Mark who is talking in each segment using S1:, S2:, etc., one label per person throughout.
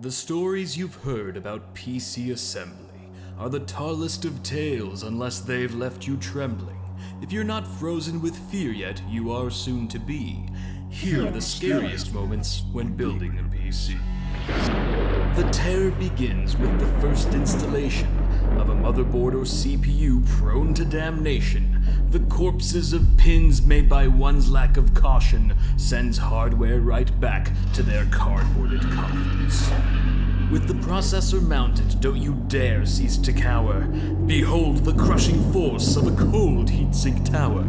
S1: The stories you've heard about PC Assembly are the tallest of tales unless they've left you trembling. If you're not frozen with fear yet, you are soon to be. Here are the scariest moments when building a PC. The terror begins with the first installation of a motherboard or CPU prone to damnation. The corpses of pins made by one's lack of caution sends hardware right back to their cardboarded coffins. With the processor mounted, don't you dare cease to cower. Behold the crushing force of a cold heatsink tower.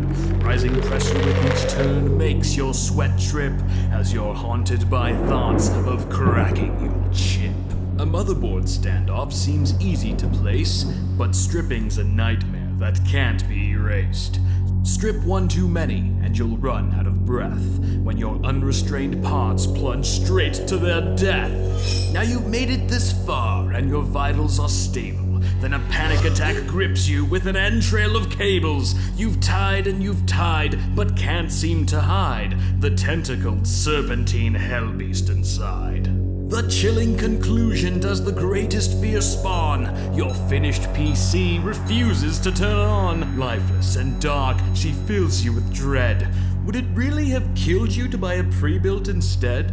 S1: Rising pressure with each turn makes your sweat drip as you're haunted by thoughts of cracking your chip. A motherboard standoff seems easy to place, but stripping's a nightmare that can't be erased. Strip one too many, and you'll run out of breath when your unrestrained parts plunge straight to their death. Now you've made it this far, and your vitals are stable. Then a panic attack grips you with an entrail of cables. You've tied and you've tied, but can't seem to hide the tentacled serpentine hellbeast inside. The chilling conclusion does the greatest fear spawn. Your finished PC refuses to turn on. Lifeless and dark, she fills you with dread. Would it really have killed you to buy a pre-built instead?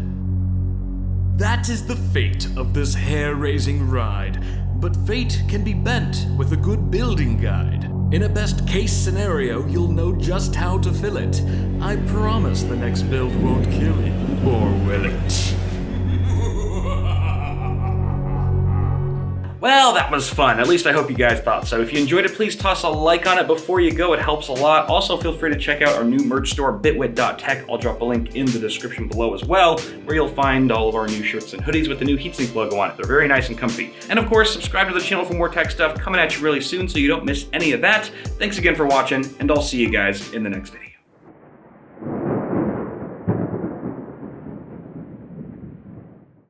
S1: That is the fate of this hair-raising ride. But fate can be bent with a good building guide. In a best case scenario, you'll know just how to fill it. I promise the next build won't
S2: Well, that was fun. At least I hope you guys thought so. If you enjoyed it, please toss a like on it before you go. It helps a lot. Also, feel free to check out our new merch store, bitwit.tech. I'll drop a link in the description below as well, where you'll find all of our new shirts and hoodies with the new Heatsink logo on it. They're very nice and comfy. And of course, subscribe to the channel for more tech stuff coming at you really soon so you don't miss any of that. Thanks again for watching, and I'll see you guys in the next video.